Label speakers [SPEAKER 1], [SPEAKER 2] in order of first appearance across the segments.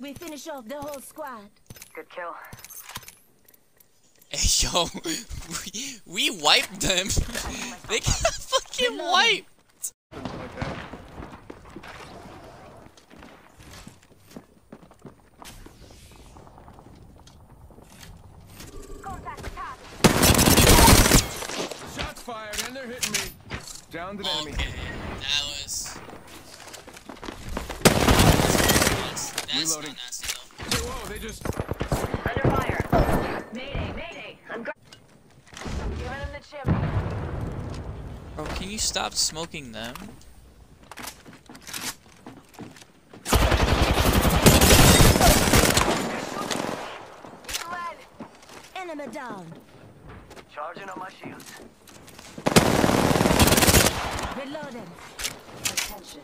[SPEAKER 1] We finish off the whole squad.
[SPEAKER 2] Good kill.
[SPEAKER 3] Hey, yo, we, we wiped them. they got fucking wiped.
[SPEAKER 4] Like that. Shots fired and they're hitting me. Downed an enemy.
[SPEAKER 3] That was. That's, that's
[SPEAKER 4] Reloading.
[SPEAKER 3] not nasty though.
[SPEAKER 4] Hey, whoa, they just.
[SPEAKER 2] Under fire. Mayday, mayday. I'm gr- Giving him the chimney.
[SPEAKER 3] Bro, can you stop smoking them?
[SPEAKER 1] Enemy down.
[SPEAKER 2] Charging on my shields.
[SPEAKER 1] Reloading.
[SPEAKER 5] Attention.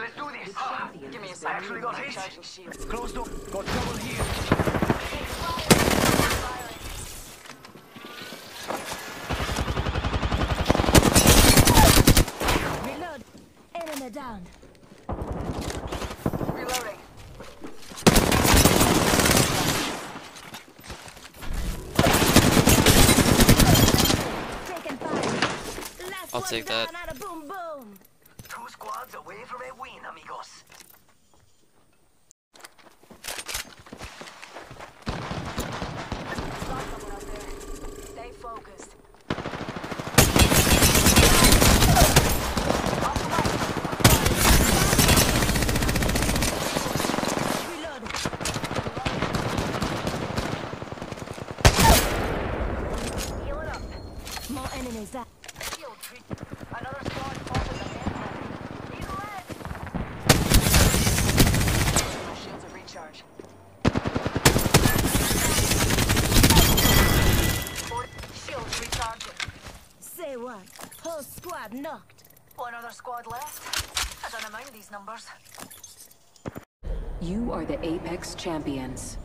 [SPEAKER 2] Let's do this. Ah, give me a sec. I actually got hit. Charging shields. Closed up. Got trouble here.
[SPEAKER 1] Reload. Enemy down.
[SPEAKER 2] Reloading.
[SPEAKER 1] Taking fire. Last
[SPEAKER 3] I'll take that.
[SPEAKER 1] Out of boom boom.
[SPEAKER 2] Away from a win, amigos. Stay focused.
[SPEAKER 1] Reload.
[SPEAKER 2] Heal it up.
[SPEAKER 1] More enemies down.
[SPEAKER 2] Treat. Another squad falls in the hand. He's lead. My shields are recharged. Shields recharging.
[SPEAKER 1] Say what? Whole squad knocked.
[SPEAKER 2] One other squad left. I don't mind these numbers.
[SPEAKER 5] You are the Apex Champions.